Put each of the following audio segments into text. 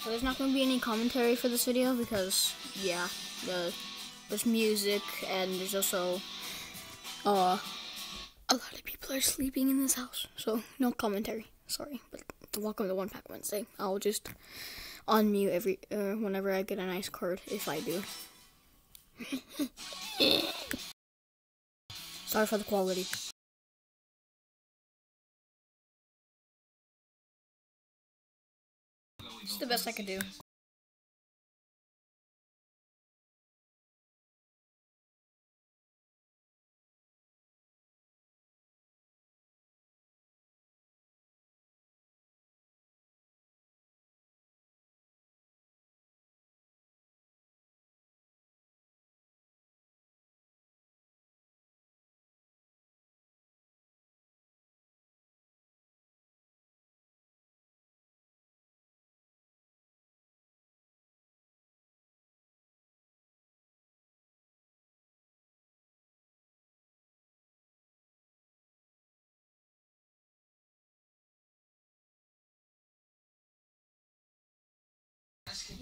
So there's not going to be any commentary for this video because, yeah, the, there's music and there's also uh, a lot of people are sleeping in this house. So no commentary. Sorry, but welcome to One Pack Wednesday. I'll just unmute every uh, whenever I get a nice card if I do. Sorry for the quality. It's the best I could do.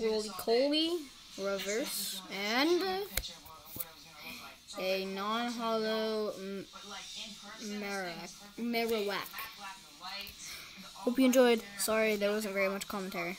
Rolycoly, reverse, and a non-holo. Marowak. Hope you enjoyed. Sorry, there wasn't very much commentary.